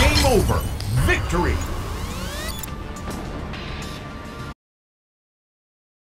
Game over. Victory.